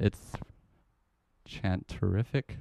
It's chanterific.